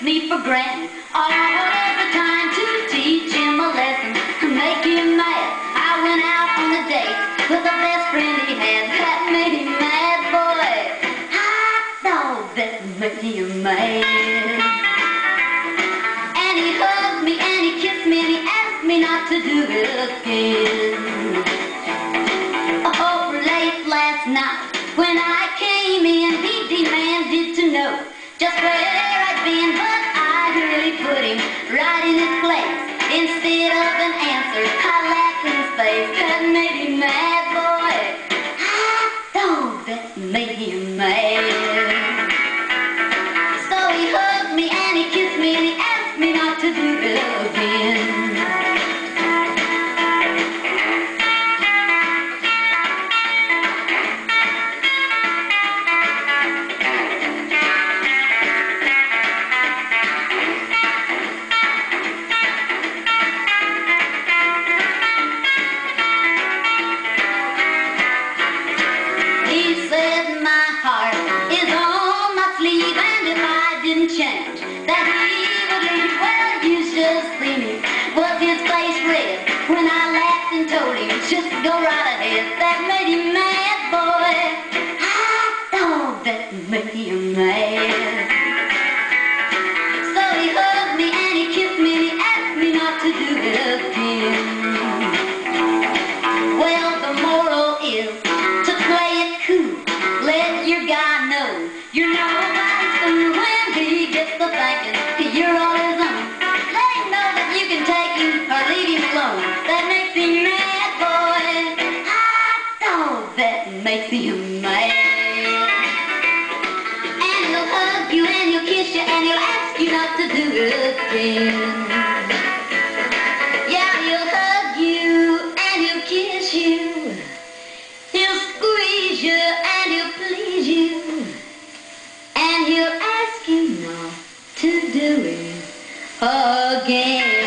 granny all I of the time to teach him a lesson, to make him mad. I went out on a date with the best friend he had. That made him mad, boy. Hot dog, that made him mad. And he hugged me and he kissed me and he asked me not to do it again. Oh, late last night when I came in, he demanded to know just where I'd been, but I really put him right in his place. Instead of an answer, I laughed in his face. That made him mad, boy. Hot dog, that made him mad. Told him just go right ahead. That made him mad, boy. Hot dog, that made him mad. So he hugged me and he kissed me and he asked me not to do it again. Well, the moral is to play it cool. Let that makes him mad. And he'll hug you and he'll kiss you and he'll ask you not to do it again. Yeah, he'll hug you and he'll kiss you. He'll squeeze you and he'll please you. And he'll ask you not to do it again.